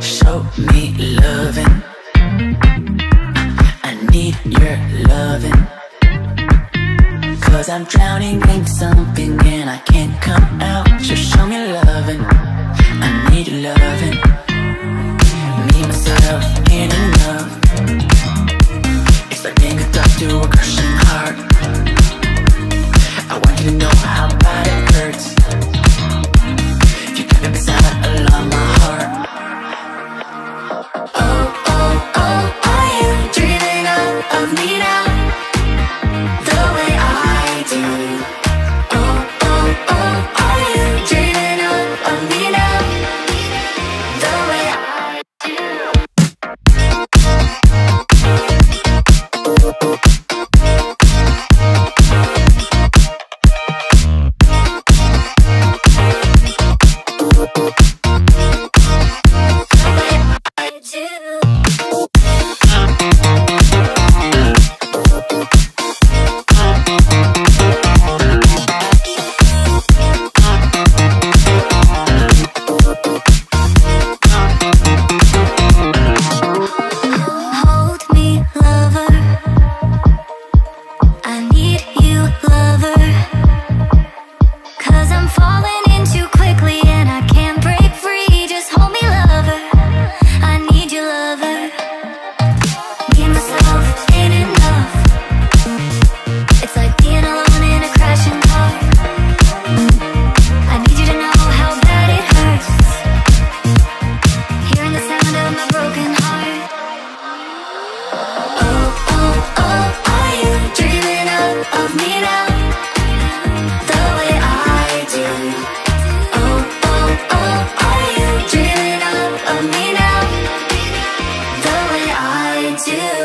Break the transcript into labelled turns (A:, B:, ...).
A: Show me loving. I need your loving. Cause I'm drowning in something and I can't come out. So show me loving. I need your loving. Me, myself, till